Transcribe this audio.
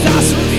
Estás